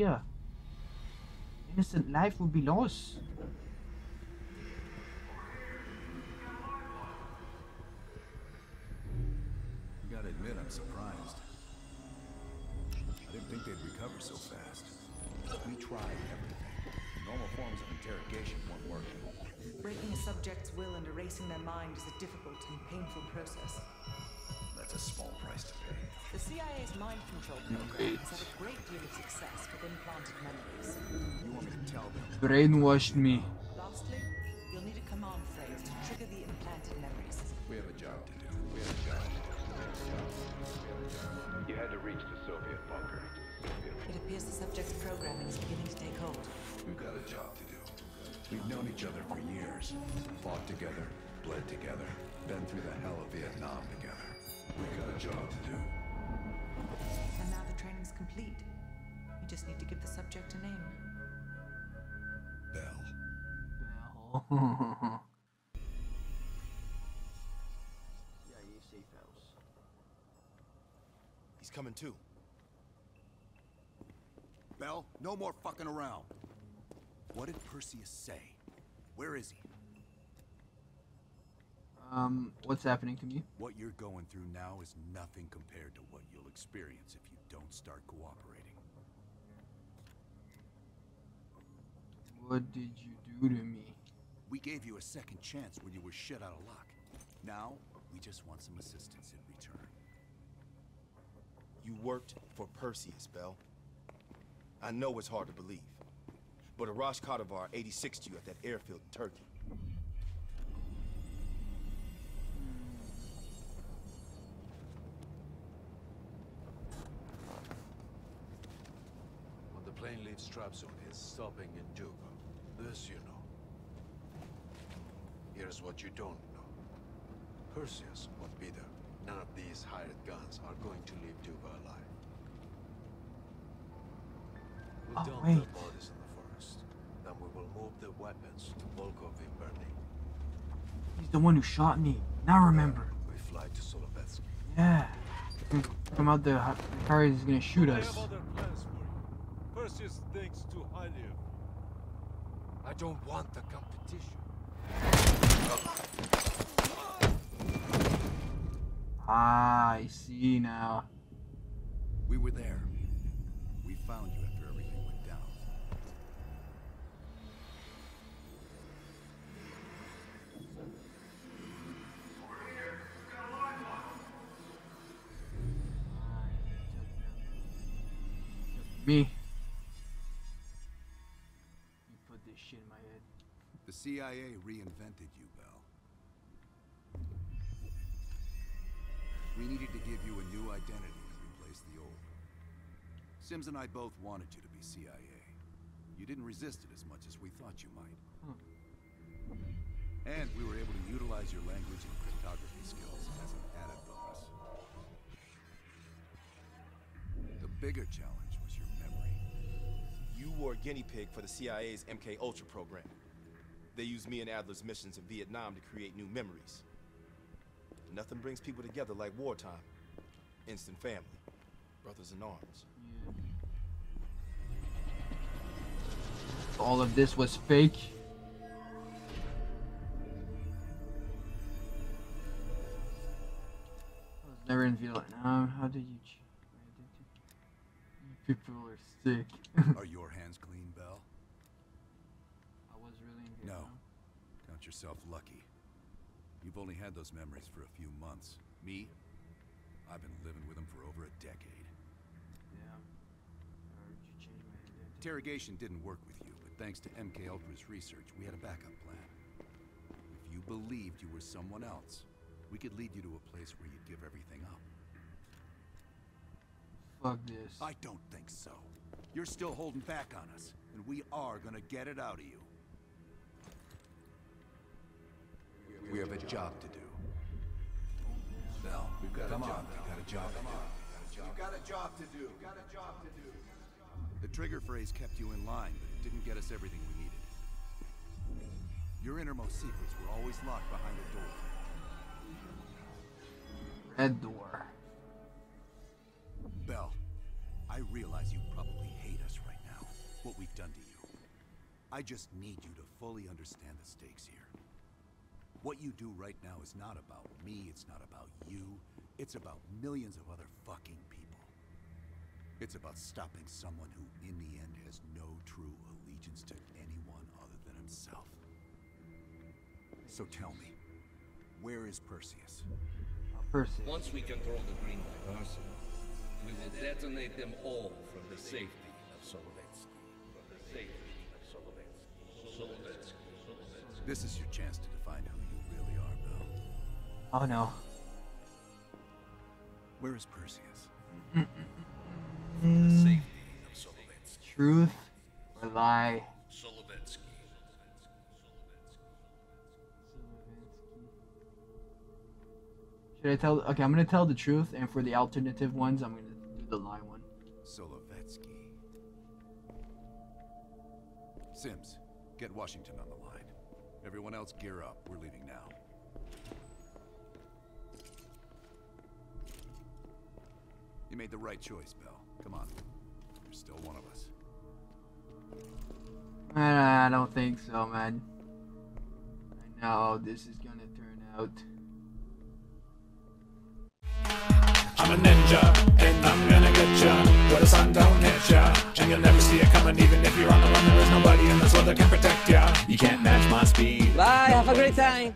idea. Innocent life would be lost. You Gotta admit, I'm surprised. I didn't think they'd recover so fast. We tried everything. Normal forms of interrogation weren't working. Breaking a subject's will and erasing their mind is a difficult and painful process. That's a small price to pay. The CIA's mind control program has had a great deal of success with implanted memories. You want me to tell them? Brainwashed me. Lastly, you'll need a command phrase to trigger the implanted memories. We have a job to do. We have a job to do. You had to reach the Soviet bunker. It appears the subject's programming is beginning to take hold. We've got a job to do. We've known each other for years. Fought together, bled together, been through the hell of Vietnam together. We've got a job to do. And now the training's complete. You just need to give the subject a name. Bell. Bell. CIA safe house. He's coming too. Bell, no more fucking around. What did Perseus say? Where is he? Um, what's happening to me? What you're going through now is nothing compared to what you'll experience if you don't start cooperating. What did you do to me? We gave you a second chance when you were shit out of luck. Now, we just want some assistance in return. You worked for Perseus, Bell. I know it's hard to believe. But Arash Kadivar 86'd you at that airfield in Turkey. Plane leaves Trabzon, it's stopping in Duga. This you know. Here's what you don't know. Perseus won't be there. None of these hired guns are going to leave Duga alive. We'll Oh, dump wait. their bodies in the forest. Then we will move the weapons to Volkov in Berlin. He's the one who shot me. Now remember. We fly to Solovetsky. Yeah. Come out the the car is gonna shoot us. have other plans for you. Perseus thinks too highly of you. I don't want the competition. Ah, I see now. We were there. We found you after everything went down. Me. This shit in my head. The CIA reinvented you, Bell. We needed to give you a new identity to replace the old. Sims and I both wanted you to be CIA. You didn't resist it as much as we thought you might. And we were able to utilize your language and cryptography skills as an added bonus. The bigger challenge was your memory. You were a guinea pig for the CIA's MK Ultra program. They used me and Adler's missions in Vietnam to create new memories. Nothing brings people together like wartime. Instant family. Brothers in arms. All of this was fake. I was never in Vietnam. How did you? ch- where did you- You people are sick. Are your hands clean, Bell? I was really in No. Vietnam. Count yourself lucky. You've only had those memories for a few months. Me? I've been living with them for over a decade. Yeah. I heard you changed my identity. Interrogation didn't work with you, but thanks to MK Ultra's research, we had a backup plan. If you believed you were someone else, we could lead you to a place where you'd give everything up. Fuck this. I don't think so. You're still holding back on us, and we are gonna get it out of you. We have a job to do. Bell, we've got Come a job. We got a job to do. You got a job to do. Got a job to do. The trigger phrase kept you in line, but it didn't get us everything we needed. Your innermost secrets were always locked behind a door. Red door. I realize you probably hate us right now. What we've done to you. I just need you to fully understand the stakes here. What you do right now is not about me, it's not about you, it's about millions of other fucking people. It's about stopping someone who, in the end, has no true allegiance to anyone other than himself. So tell me, where is Perseus? Percy. Once we control the Green Light Arsenal, we will detonate them all from the safety of Solovetsky. From the safety of Solovetsky. Solovetsky. Solovetsky. This is your chance to define who you really are, Bill. Oh no. Where is Perseus? From the safety of Solovetsky. Truth or lie? Solovetsky. Should I tell? Okay, I'm gonna tell the truth, and for the alternative ones, I'm gonna do the lie one. Solovetsky. Sims, get Washington on the line. Everyone else gear up. We're leaving now. You made the right choice, Bell. Come on. You're still one of us. I don't think so, man. I know this is gonna turn out. I'm a ninja, sun don't hit ya. And you'll never see it coming Even if you're on the run There is nobody in this world that can protect ya. You can't match my speed. Bye, have a great time.